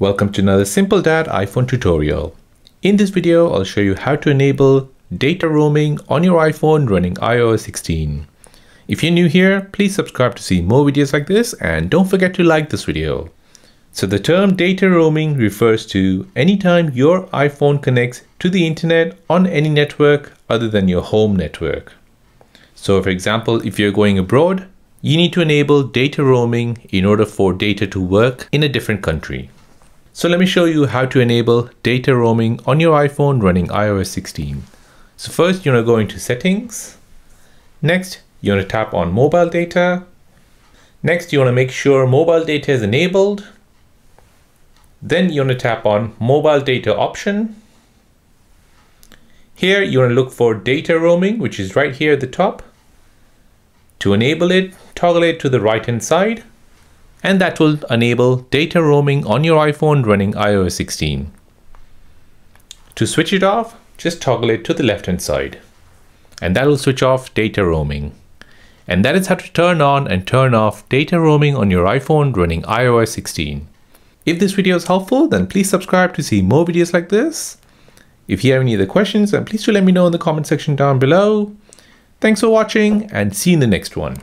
Welcome to another Simple Dad iPhone tutorial. In this video, I'll show you how to enable data roaming on your iPhone running iOS 16. If you're new here, please subscribe to see more videos like this and don't forget to like this video. So the term data roaming refers to anytime your iPhone connects to the internet on any network other than your home network. So for example, if you're going abroad, you need to enable data roaming in order for data to work in a different country. So let me show you how to enable data roaming on your iPhone running iOS 16. So first you want to go into settings. Next, you want to tap on mobile data. Next, you want to make sure mobile data is enabled. Then you want to tap on mobile data option. Here you want to look for data roaming, which is right here at the top. To enable it, toggle it to the right hand side and that will enable data roaming on your iPhone running iOS 16. To switch it off, just toggle it to the left hand side and that will switch off data roaming. And that is how to turn on and turn off data roaming on your iPhone running iOS 16. If this video is helpful, then please subscribe to see more videos like this. If you have any other questions, then please do let me know in the comment section down below. Thanks for watching and see you in the next one.